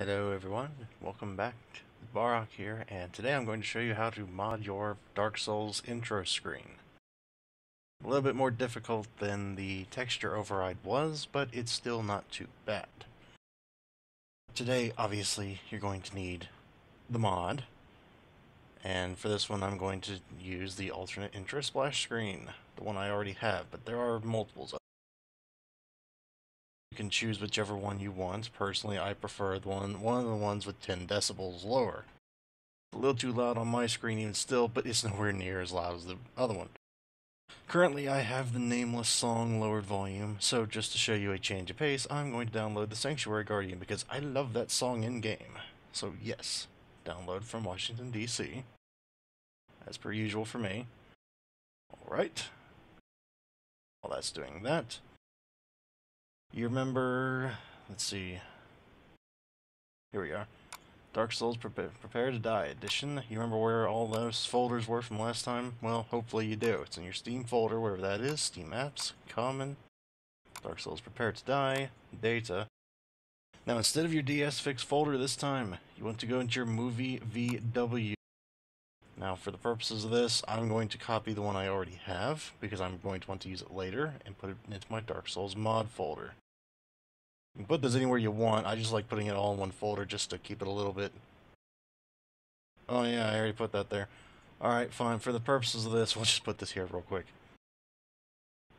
Hello everyone, welcome back. Barok here, and today I'm going to show you how to mod your Dark Souls intro screen. A little bit more difficult than the texture override was, but it's still not too bad. Today, obviously, you're going to need the mod, and for this one I'm going to use the alternate intro splash screen, the one I already have, but there are multiples you can choose whichever one you want. Personally, I prefer the one, one of the ones with 10 decibels lower. A little too loud on my screen even still, but it's nowhere near as loud as the other one. Currently, I have the Nameless song lowered volume, so just to show you a change of pace, I'm going to download the Sanctuary Guardian because I love that song in-game. So yes, download from Washington, D.C. As per usual for me. Alright. While that's doing that, you remember, let's see, here we are. Dark Souls Prepare, Prepare to Die Edition. You remember where all those folders were from last time? Well, hopefully you do. It's in your Steam folder, wherever that is. Steam Apps, Common, Dark Souls Prepare to Die, Data. Now, instead of your DS Fix folder this time, you want to go into your Movie VW. Now, for the purposes of this, I'm going to copy the one I already have, because I'm going to want to use it later, and put it into my Dark Souls mod folder. You can put this anywhere you want. I just like putting it all in one folder just to keep it a little bit... Oh yeah, I already put that there. Alright, fine. For the purposes of this, we'll just put this here real quick.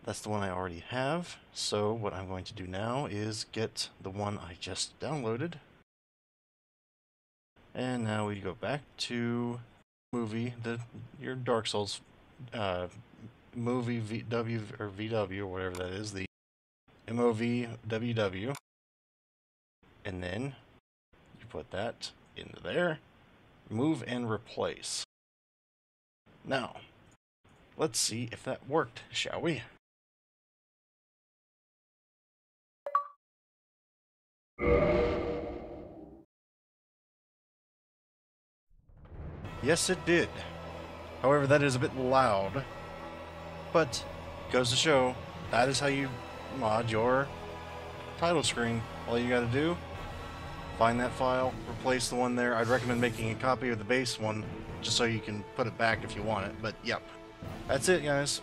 That's the one I already have. So what I'm going to do now is get the one I just downloaded. And now we go back to movie, the your Dark Souls uh, movie VW or VW or whatever that is, the MOVWW, and then you put that into there, move and replace. Now, let's see if that worked, shall we? Yes, it did. However, that is a bit loud. But, goes to show, that is how you mod your title screen. All you gotta do, find that file, replace the one there. I'd recommend making a copy of the base one, just so you can put it back if you want it. But, yep. That's it, guys.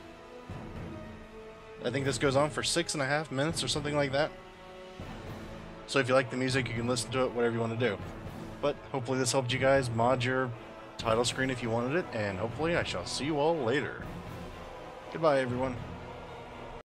I think this goes on for six and a half minutes or something like that. So if you like the music, you can listen to it, whatever you want to do. But hopefully this helped you guys mod your title screen if you wanted it, and hopefully I shall see you all later. Goodbye, everyone.